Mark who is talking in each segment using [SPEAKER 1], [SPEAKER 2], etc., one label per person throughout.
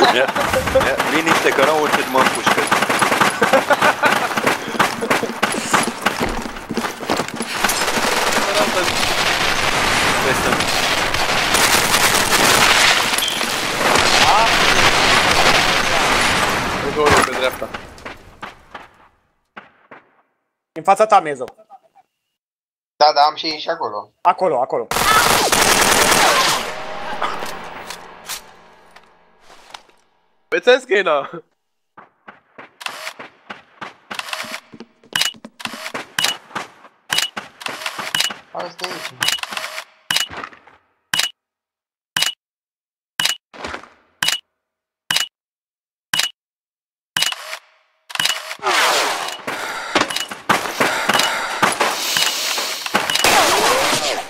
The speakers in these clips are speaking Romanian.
[SPEAKER 1] Ia, ia, liniște că n-au urcit mă împușcă. Peste
[SPEAKER 2] Încă unul pe dreapta.
[SPEAKER 3] În fața ta, Mezo.
[SPEAKER 4] Da, da, am și și acolo.
[SPEAKER 3] Acolo, acolo.
[SPEAKER 2] Veți scăina!
[SPEAKER 4] Asta e aici.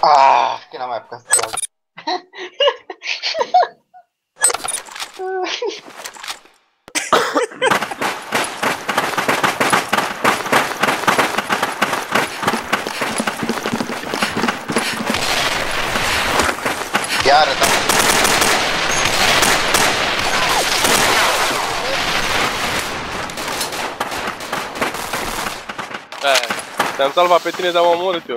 [SPEAKER 4] Ah, che non mi
[SPEAKER 2] salvat pe tine, dar m-am omorât eu.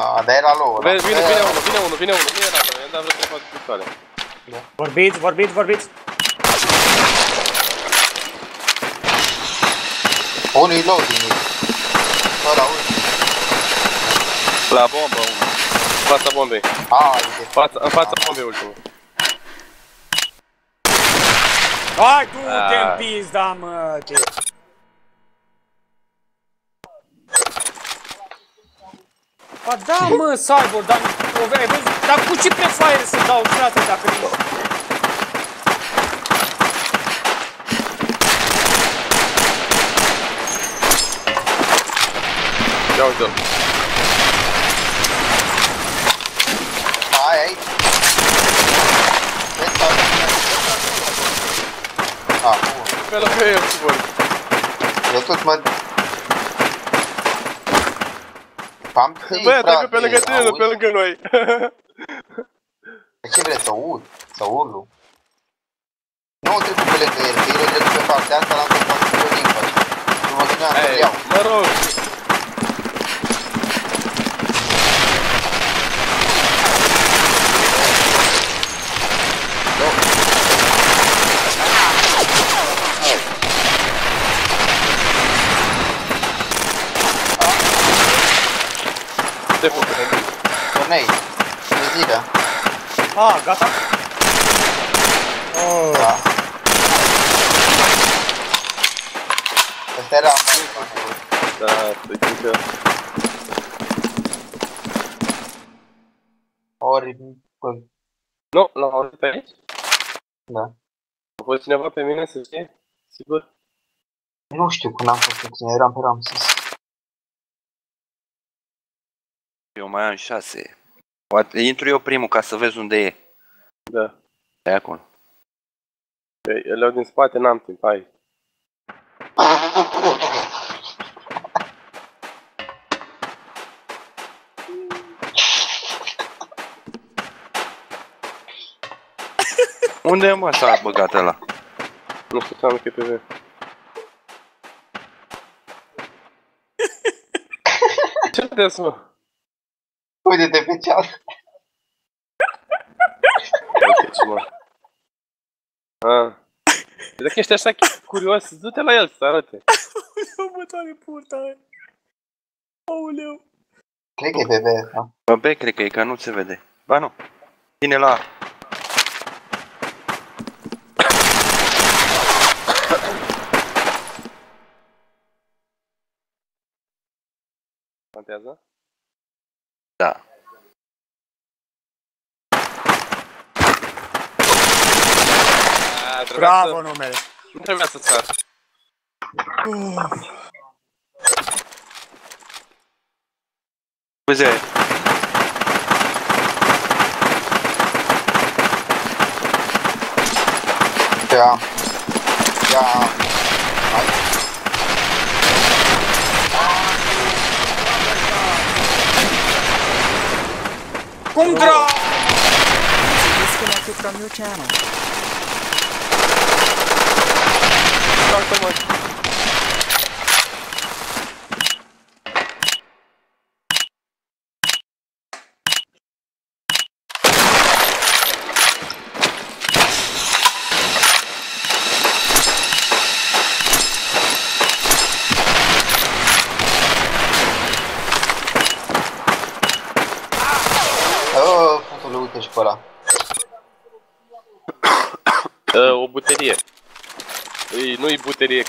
[SPEAKER 4] Ah, dar era loro.
[SPEAKER 2] Vine, vine,
[SPEAKER 4] Eh,
[SPEAKER 2] vine unul, vine unul, vine unul, vine rapid, i-am dat vreo 3 4 pistoale.
[SPEAKER 3] Vorbiți, vorbiți, vorbiți.
[SPEAKER 4] Unul e loading. Ora, uite.
[SPEAKER 2] La bombă unul. În fața bombei.
[SPEAKER 4] Ah, uite.
[SPEAKER 2] Fața, în fața bombei ultimul.
[SPEAKER 3] Hai, du-te
[SPEAKER 2] Ah.
[SPEAKER 3] în pizda, mă! te- Ba da, mă, Cyborg, dar, o- ai văzut, dar cu ce prefire să dau, frate, dacă nu...
[SPEAKER 2] Ia uite-l.
[SPEAKER 4] Hai, aici. Ah, bun.
[SPEAKER 2] Pe lângă el, sigur.
[SPEAKER 4] Eu tot mă... Am zi,
[SPEAKER 2] Băi, a trecut
[SPEAKER 4] frate,
[SPEAKER 2] pe lângă tine, nu
[SPEAKER 4] auzi?
[SPEAKER 2] pe lângă noi.
[SPEAKER 4] De ce vrei să ud? Să urlu? Nu au trecut pe lângă el, că el a trecut pe partea asta, l-am trecut pe limbă. Nu mă gândeam să-l
[SPEAKER 2] Ei,
[SPEAKER 4] iau.
[SPEAKER 2] mă rog. Te făcut.
[SPEAKER 4] Turnei. Prezidă.
[SPEAKER 3] Ah, gata? Oh,
[SPEAKER 4] Da. Ăsta era mai
[SPEAKER 2] Da, să zic că...
[SPEAKER 4] Ori...
[SPEAKER 2] Nu, l-am auzit pe aici?
[SPEAKER 4] Da.
[SPEAKER 2] A fost cineva pe mine să știe? Sigur?
[SPEAKER 4] Nu știu când am fost cu tine, eram pe Ramses.
[SPEAKER 1] Eu mai am șase. Poate intru eu primul ca să vezi unde e.
[SPEAKER 2] Da.
[SPEAKER 1] E acolo.
[SPEAKER 2] Păi, Le-au din spate, n-am timp, hai.
[SPEAKER 1] Unde e mă s-a băgat ăla?
[SPEAKER 2] Nu știu să am că pe Ce vedeți, mă?
[SPEAKER 4] Uite-te pe ceas.
[SPEAKER 2] Ok, ce mă. Ah. Dacă ești așa curios, du-te la el să arate.
[SPEAKER 3] Aoleu, mă doare purta aia. Aoleu.
[SPEAKER 4] Cred că e pe B, da?
[SPEAKER 1] Bă, B, cred că e, că nu se vede. Ba nu. Ține la A.
[SPEAKER 2] Contează?
[SPEAKER 1] Da.
[SPEAKER 2] Ah, trebuia
[SPEAKER 3] Bravo,
[SPEAKER 2] să-
[SPEAKER 3] numele.
[SPEAKER 2] Nu trebuia să sar.
[SPEAKER 1] Scuze,
[SPEAKER 4] Ja. Ja.
[SPEAKER 3] Cum dra...
[SPEAKER 5] Disconnected from your channel.
[SPEAKER 2] Tá tomando.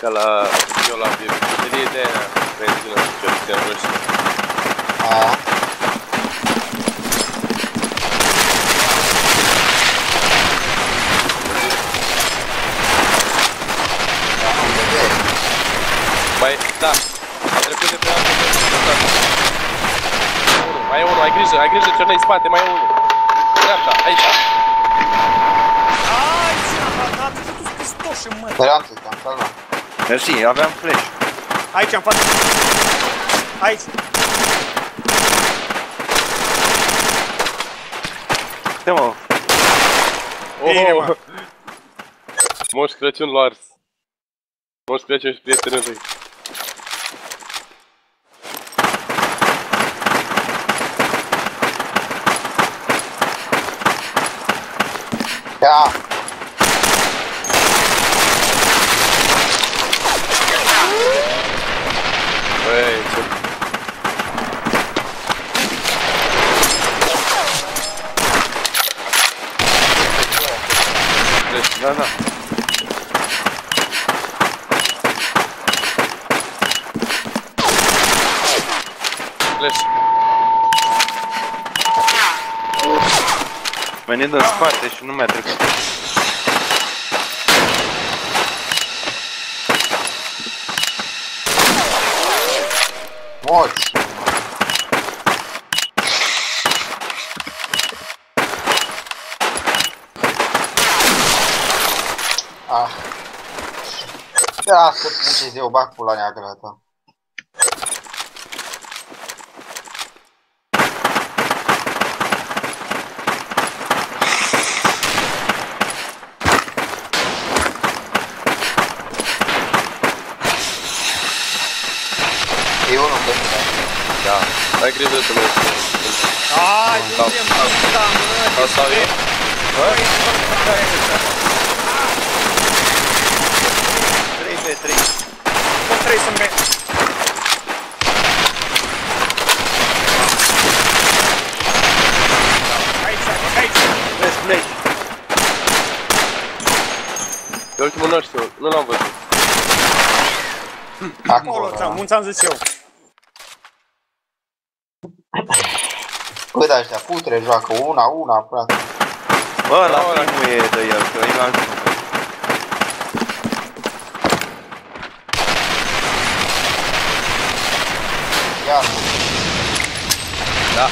[SPEAKER 2] Ca la Viola, e buterie de aia benzină, ce se roșie.
[SPEAKER 4] Aia. Da, nu, vedere.
[SPEAKER 2] Mai, da, a trecut de pe altă Unul, mai e unul, ai grijă, ai grijă, Cernei, spate, mai e unul. Dreapta, aici.
[SPEAKER 3] Ai, ține, a a trecut pistoșe, mă.
[SPEAKER 4] Speranță, te-am salvat.
[SPEAKER 1] Mersi, aveam flash.
[SPEAKER 3] Aici, în față. Aici.
[SPEAKER 1] Te mă,
[SPEAKER 3] Bine,
[SPEAKER 2] Oh,
[SPEAKER 3] mă.
[SPEAKER 2] Moș Crăciun l-a ars. Moș Crăciun și prietenul lui.
[SPEAKER 4] Ia,
[SPEAKER 2] Băi, ce... Deci,
[SPEAKER 1] da, da.
[SPEAKER 2] flash.
[SPEAKER 1] Venind în spate și nu mi-a trecut.
[SPEAKER 4] moți. Ah. Ia să puteți eu bag pula neagră ta. E unul pe mine.
[SPEAKER 2] Da. Ai grijă să mergi.
[SPEAKER 3] Ai,
[SPEAKER 2] Da.
[SPEAKER 3] unde mă, da, mă.
[SPEAKER 2] Asta e?
[SPEAKER 3] Băi, bă, bă,
[SPEAKER 1] 3 pe 3.
[SPEAKER 3] bă, trei sunt bine. Aici, aici.
[SPEAKER 1] Vezi flash.
[SPEAKER 2] Pe ultimul nu știu, nu l-am văzut.
[SPEAKER 3] Acolo,
[SPEAKER 4] Acolo,
[SPEAKER 3] ți-am,
[SPEAKER 4] da.
[SPEAKER 3] unde ți-am zis eu.
[SPEAKER 4] Bă, dar ăștia putre joacă una, una, frate.
[SPEAKER 1] Bă, la
[SPEAKER 2] Ora.
[SPEAKER 1] primul e de el, că e alt nume.
[SPEAKER 4] Ia,
[SPEAKER 2] Da.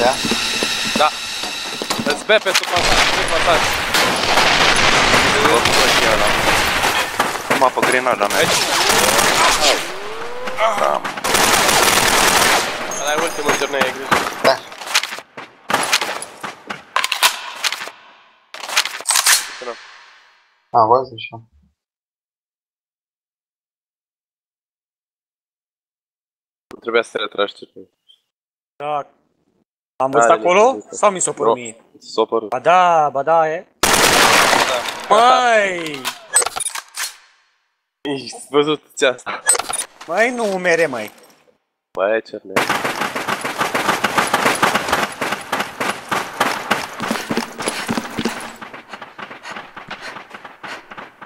[SPEAKER 4] ia.
[SPEAKER 2] Da. Îți be pe sub pasaj, pe pasaj.
[SPEAKER 1] Bă, bă, și ăla. Acum pe grenada mea.
[SPEAKER 2] Aici.
[SPEAKER 1] Da, mă.
[SPEAKER 2] Ăla e ultimul turneu, ai grijă.
[SPEAKER 4] Da. Am văzut și eu.
[SPEAKER 2] Nu trebuia să te retragi turneu.
[SPEAKER 3] Da. Am văzut
[SPEAKER 2] Are
[SPEAKER 3] acolo?
[SPEAKER 2] dreptate.
[SPEAKER 3] Sau mi s-a părut
[SPEAKER 2] Nu.
[SPEAKER 3] mie?
[SPEAKER 2] S-a părut.
[SPEAKER 3] Ba da, ba da, e.
[SPEAKER 2] Da.
[SPEAKER 3] Măi!
[SPEAKER 2] Ești văzut ți asta.
[SPEAKER 3] Măi, nu mere, măi.
[SPEAKER 2] Băi, cernea.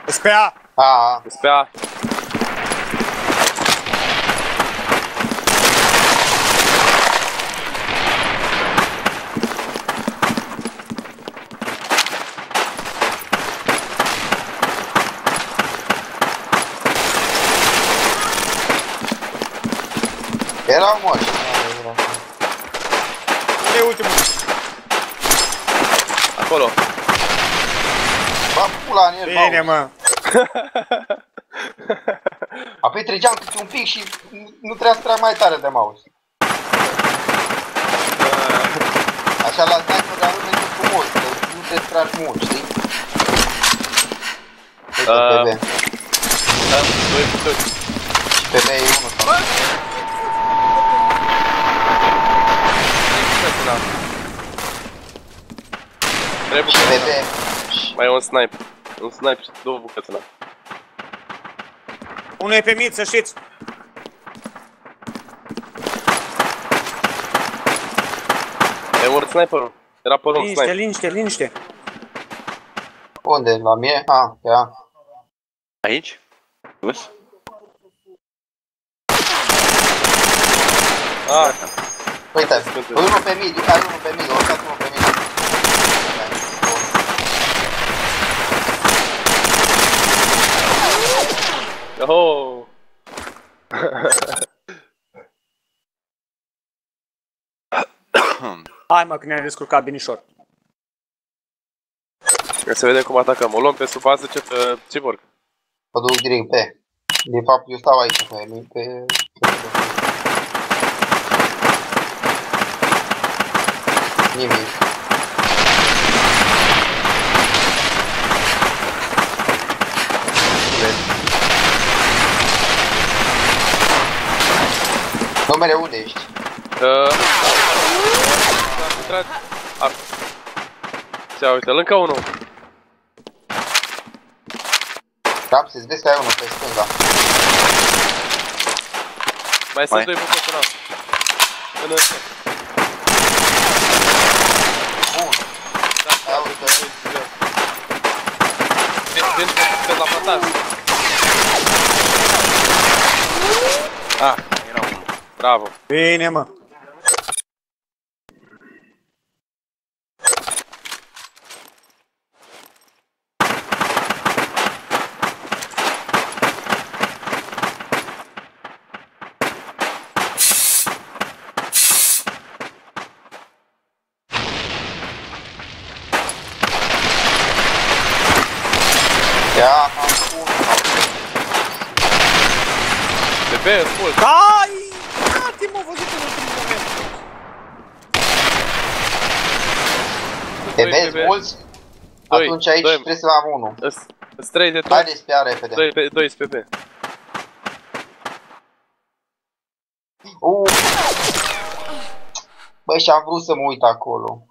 [SPEAKER 3] SPA!
[SPEAKER 4] A, a,
[SPEAKER 2] Despre A.
[SPEAKER 4] erau moși.
[SPEAKER 3] Unde e ultimul?
[SPEAKER 2] Acolo.
[SPEAKER 4] Bă, pula în el,
[SPEAKER 3] Bine,
[SPEAKER 4] bă.
[SPEAKER 3] mă.
[SPEAKER 4] Apoi treceam câte un pic și nu- nu trebuia să trag mai tare de mouse. Așa la sniper, dar nu merge frumos, că nu te tragi mult, știi? Uite,
[SPEAKER 2] Da.
[SPEAKER 4] pe B.
[SPEAKER 2] Da, doi bucăți.
[SPEAKER 4] Și pe B e unul sau...
[SPEAKER 2] Trei
[SPEAKER 4] Și pe
[SPEAKER 2] bucăți.
[SPEAKER 4] B. Și
[SPEAKER 2] Mai e un sniper. Un sniper și două bucăți în
[SPEAKER 3] Unul e pe mid, să știți.
[SPEAKER 2] E un sniper. Era pe lung
[SPEAKER 3] Liniște,
[SPEAKER 2] sniper.
[SPEAKER 3] liniște, liniște.
[SPEAKER 4] Unde? La mie? Ah, pe A.
[SPEAKER 1] Aici? Sus?
[SPEAKER 2] Ah,
[SPEAKER 4] Uite,
[SPEAKER 2] Sunt-
[SPEAKER 4] unul pe mid, ai unul pe mid, urcat unul pe mid.
[SPEAKER 2] oh.
[SPEAKER 3] Hai mă, că ne-am descurcat binișor.
[SPEAKER 2] Ia să vedem cum atacăm. O luăm pe sub bază ce pe cyborg.
[SPEAKER 4] Mă duc direct pe. De fapt, eu stau aici pe mid, pe... Nimic. Numere, unde ești?
[SPEAKER 2] Uh, s-a intrat. Ar. Ia uite, încă unul.
[SPEAKER 4] Rapsis, vezi că ai unul pe stânga.
[SPEAKER 2] Mai
[SPEAKER 1] Mai.
[SPEAKER 2] sunt doi bucăți în alt. În ăsta.
[SPEAKER 4] Bun.
[SPEAKER 2] Da, da,
[SPEAKER 4] Ia
[SPEAKER 2] uite,
[SPEAKER 4] uite.
[SPEAKER 2] uite. Vin, vin pe, pe la pataj.
[SPEAKER 1] Ah, era unul.
[SPEAKER 2] Bravo.
[SPEAKER 3] Bine, mă.
[SPEAKER 4] Ia, am unul.
[SPEAKER 2] Pe B, mult.
[SPEAKER 3] Ai! Frate, m-a văzut în ultimul moment.
[SPEAKER 4] Te
[SPEAKER 2] Doi
[SPEAKER 4] vezi
[SPEAKER 2] pe B.
[SPEAKER 4] mulți?
[SPEAKER 2] Doi,
[SPEAKER 4] Atunci aici
[SPEAKER 2] doi.
[SPEAKER 4] trebuie să am unul.
[SPEAKER 2] Îs- Îs trei de tot.
[SPEAKER 4] Haideți pe A repede.
[SPEAKER 2] Doi, pe, doi pe B.
[SPEAKER 4] Uh. Băi, și-am vrut să mă uit acolo.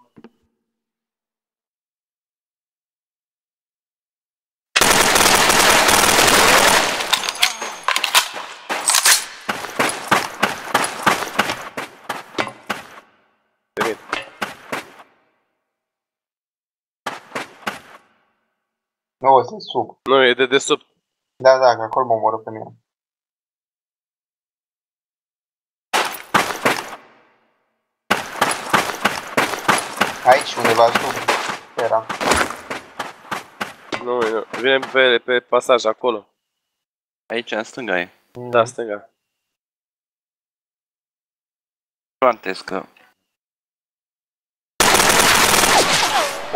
[SPEAKER 2] Pe mine.
[SPEAKER 4] Nu, sunt sub.
[SPEAKER 2] Nu, e de desubt.
[SPEAKER 4] Da, da, că acolo mă omoră pe mine. Aici, undeva sub. Era.
[SPEAKER 2] Nu, nu. Vine pe, pe pasaj acolo.
[SPEAKER 1] Aici, în stânga e.
[SPEAKER 2] Da, stânga.
[SPEAKER 1] Plantez că...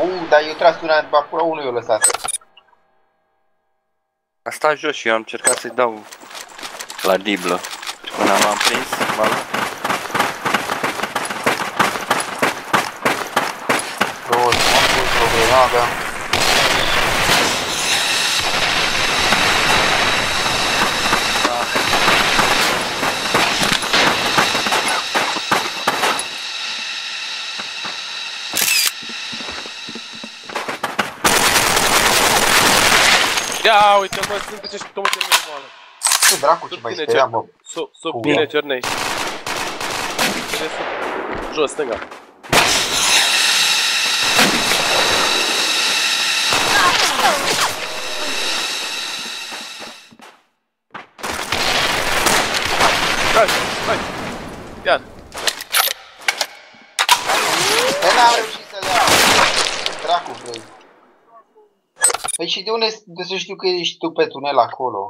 [SPEAKER 4] Uh, dar eu tras una de vapură, unul eu lăsat.
[SPEAKER 1] A stat jos și eu am încercat să-i dau la diblă. Și până m-am prins, m-a luat.
[SPEAKER 4] Două, am pus o grenadă.
[SPEAKER 2] Ia uite, mă, sunt ce și cum te moală.
[SPEAKER 4] Ce dracu ce
[SPEAKER 2] Sub
[SPEAKER 4] mai
[SPEAKER 2] tine,
[SPEAKER 4] speriam, bă.
[SPEAKER 2] Sub, sub
[SPEAKER 4] Cu
[SPEAKER 2] tine,
[SPEAKER 4] ea.
[SPEAKER 2] Cernei. Tine sub. Jos, stânga. Hai, hai. Iar.
[SPEAKER 4] Păi n-am reușit să le iau. Ce dracu vrei? Păi și de unde de să știu că ești tu pe tunel acolo?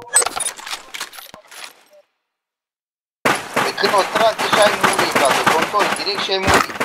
[SPEAKER 4] Păi când o tragi, deja ai murit, frate. Control direct și ai murit.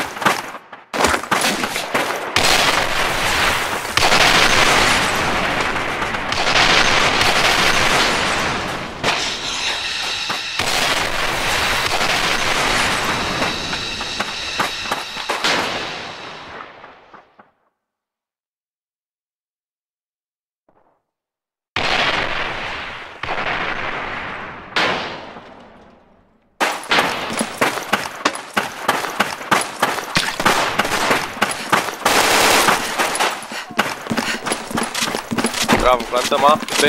[SPEAKER 2] Bravo, plantăm A, B.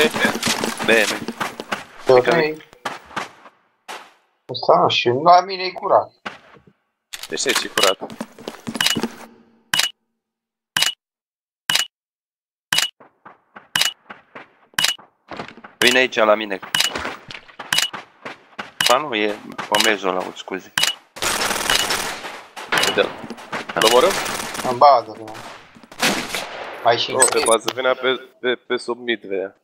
[SPEAKER 1] B, B.
[SPEAKER 4] Ok. Asta și la mine e curat.
[SPEAKER 2] Deci aici e curat.
[SPEAKER 1] Vine aici la mine. Ba nu, e omezul la scuze.
[SPEAKER 2] Da. Îl omorâm?
[SPEAKER 4] În bază, da. Mai și
[SPEAKER 2] Nu, pe bază venea pe, pe, pe sub mid, venea.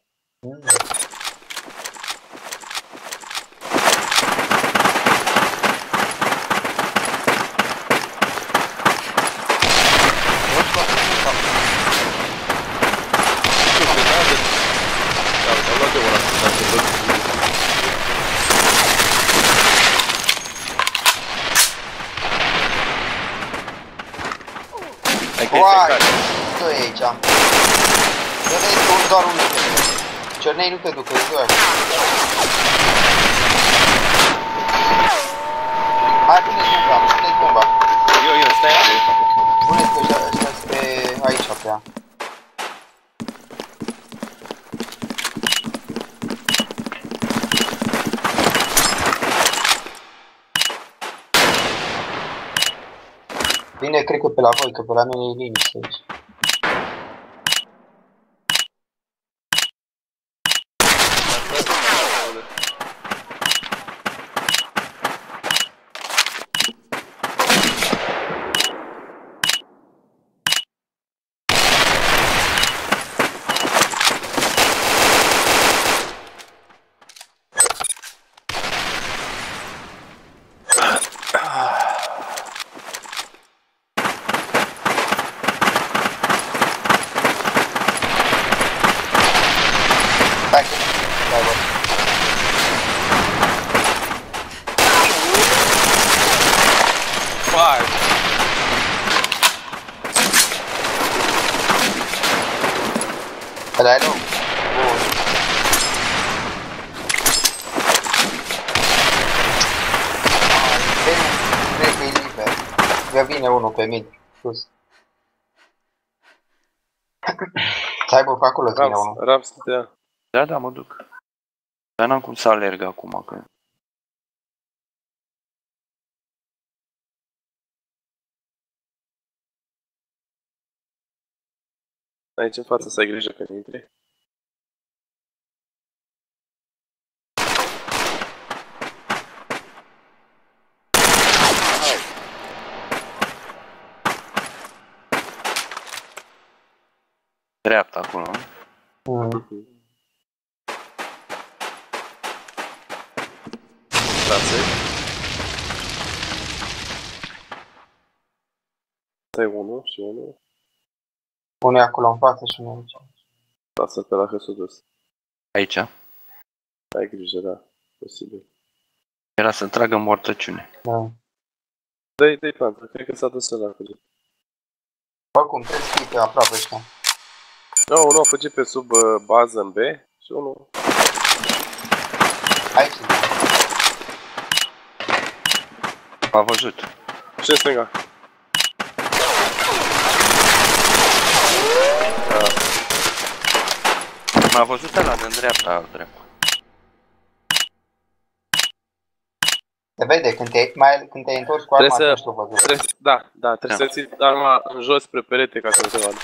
[SPEAKER 2] Da, am luat eu una, dacă tot.
[SPEAKER 1] Hai că
[SPEAKER 4] Uai,
[SPEAKER 1] este care.
[SPEAKER 4] tu e aici. Cernei tu doar unul te duc. Cernei nu te duc, îți doi. Hai, puneți bomba, puneți bomba.
[SPEAKER 1] Eu, eu, stai aici.
[SPEAKER 4] Puneți pe ăștia, ăștia pe aici, pe ea. Bine, cred că pe la voi, că pe la mine e liniște aici. Stai că... Stai, bă.
[SPEAKER 2] Five.
[SPEAKER 4] Ăla e low. Bun. Ai, Ben, cred că e liber. Ia vine unul pe mid, sus. Stai bă, pe acolo îți vine
[SPEAKER 2] Rams,
[SPEAKER 4] unul.
[SPEAKER 2] Rams să te ia.
[SPEAKER 1] Da, da, mă duc. Dar n-am cum să alerg acum, că...
[SPEAKER 2] Aici în față să ai grijă când intri.
[SPEAKER 1] Dreapta acolo, nu?
[SPEAKER 4] Mm.
[SPEAKER 2] Trase. Stai unul și unul.
[SPEAKER 4] Unul e acolo în față și unul aici.
[SPEAKER 2] Lasă pe la s-a dus.
[SPEAKER 1] Aici.
[SPEAKER 2] Ai grijă, da. Posibil.
[SPEAKER 1] Era să tragă mortăciune.
[SPEAKER 4] Da.
[SPEAKER 2] Dă-i, dă-i plantă. Cred că s-a dus ăla cu
[SPEAKER 4] Oricum, trebuie să fii pe aproape ăștia.
[SPEAKER 2] No, unul a fugit pe sub uh, bază în B și unul...
[SPEAKER 4] Aici e.
[SPEAKER 1] A văzut.
[SPEAKER 2] Și în stânga.
[SPEAKER 1] M-a văzut ăla de dreapta, drept.
[SPEAKER 4] Se vede, când te, mai, când te-ai întors cu arma,
[SPEAKER 2] Trebuie să-
[SPEAKER 4] atunci tu văzut.
[SPEAKER 2] Trebuie, să- da, da, trebuie
[SPEAKER 1] Da.
[SPEAKER 2] să ții arma în jos spre perete ca să nu se vadă.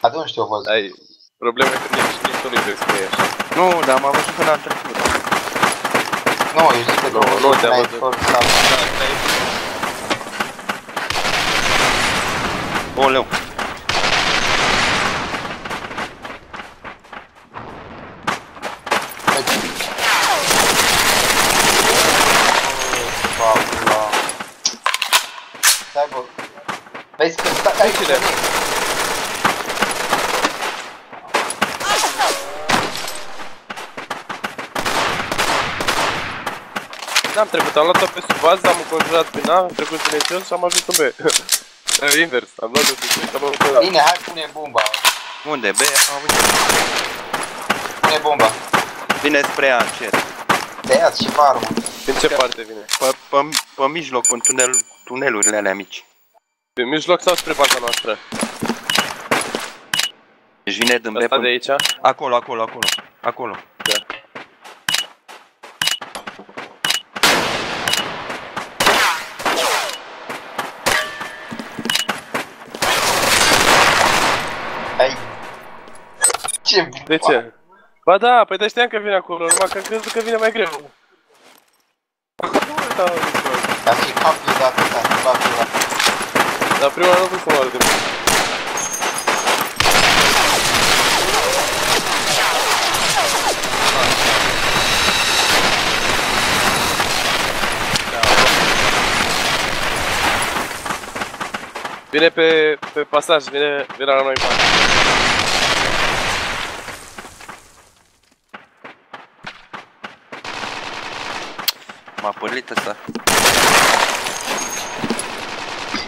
[SPEAKER 4] Atunci te-o văzut.
[SPEAKER 2] Ai probleme că nici, nici tu nu-i vezi că e așa.
[SPEAKER 1] Nu, dar m-a văzut ăla în trecut.
[SPEAKER 4] Nu, eu zic că
[SPEAKER 2] Nu,
[SPEAKER 4] te-o
[SPEAKER 2] nu
[SPEAKER 4] văzut,
[SPEAKER 2] te-a
[SPEAKER 4] n-ai
[SPEAKER 2] văzut.
[SPEAKER 4] întors arma.
[SPEAKER 2] Da, stai.
[SPEAKER 1] Oleu.
[SPEAKER 4] Paula. Stai, bă. Vezi că stai aici,
[SPEAKER 2] N-am trecut, am luat-o pe sub bază, am înconjurat prin A, am trecut silențios și am ajuns în B. Eh, Invers, am luat-o pe sub și am înconjurat.
[SPEAKER 4] Bine, hai pune bomba.
[SPEAKER 1] Unde? B? Am uite.
[SPEAKER 4] Pune bomba.
[SPEAKER 1] Vine spre A, încet.
[SPEAKER 4] Tăiați și farmă.
[SPEAKER 2] Din ce parte vine?
[SPEAKER 1] Pe, pe, pe mijloc, în tunel, tunelurile alea mici.
[SPEAKER 2] Pe mijloc sau spre baza noastră?
[SPEAKER 1] Deci vine din B
[SPEAKER 2] Asta de
[SPEAKER 1] până...
[SPEAKER 2] aici?
[SPEAKER 1] Acolo, acolo, acolo. Acolo.
[SPEAKER 2] Da.
[SPEAKER 4] Ai... Ce
[SPEAKER 2] De ce? Ba da, păi de știam că vine acolo, numai că am crezut că vine mai greu. Nu uitam,
[SPEAKER 4] Dar și capul dacă s-a întâmplat ceva.
[SPEAKER 2] Dar prima dată nu vrut să moară de mult. Vine pe, pe pasaj, vine, vine la noi în
[SPEAKER 1] M-a pălit ăsta.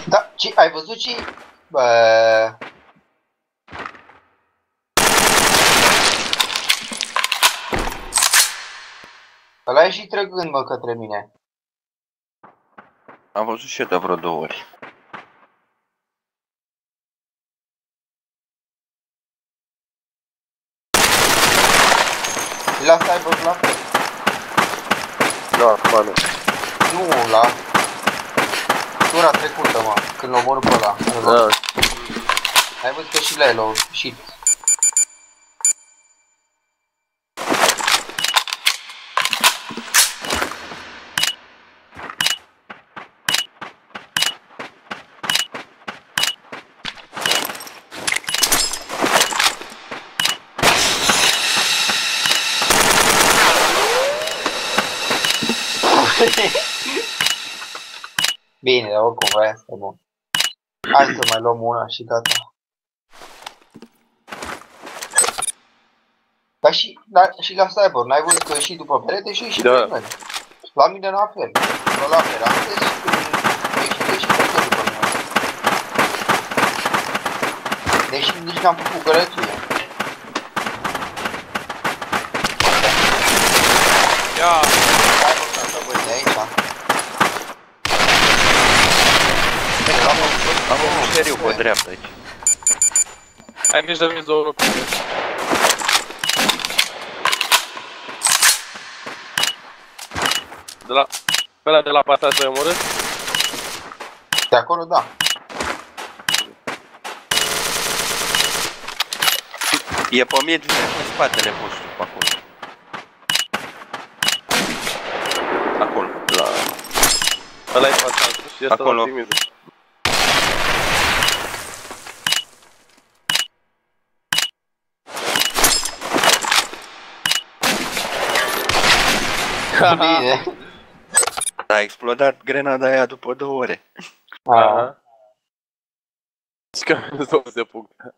[SPEAKER 4] Da, ce, ai văzut ce... Bă... Ăla e și trăgând, mă, către mine.
[SPEAKER 1] Am văzut și eu de vreo două ori.
[SPEAKER 4] Și la Cyber la fel.
[SPEAKER 2] Nu, acum nu.
[SPEAKER 4] Nu, la... Tura trecută, mă, când l-a omorât pe ăla.
[SPEAKER 2] Da.
[SPEAKER 4] Ai văzut că și la el au Bine, dar oricum vreau să bun. Hai să mai luăm una și gata. Dar și, da, și la Cyber, n-ai văzut că ieși după perete și ieși
[SPEAKER 2] Da.
[SPEAKER 4] pe mine. La mine la fel. La la fel, am zis și când ieși, ieși tot după mine. Deși nici n-am făcut gărăție.
[SPEAKER 2] Ia!
[SPEAKER 4] Cyber, să văd de aici.
[SPEAKER 1] Am un, am un mișteriu pe dreapta aici.
[SPEAKER 2] Ai grijă de mine unul pe mine. De la... Pe ăla de la pasaj l-ai omorât?
[SPEAKER 4] De acolo, da.
[SPEAKER 1] E pe mie, vine în spatele vostru, pe acolo. Acolo, la...
[SPEAKER 2] Ăla e pasajul și ăsta
[SPEAKER 1] Acolo.
[SPEAKER 2] la primizul.
[SPEAKER 4] Bine.
[SPEAKER 1] A explodat grenada aia după două ore.
[SPEAKER 4] Aha.
[SPEAKER 2] Aha. Și că am 20 puncte.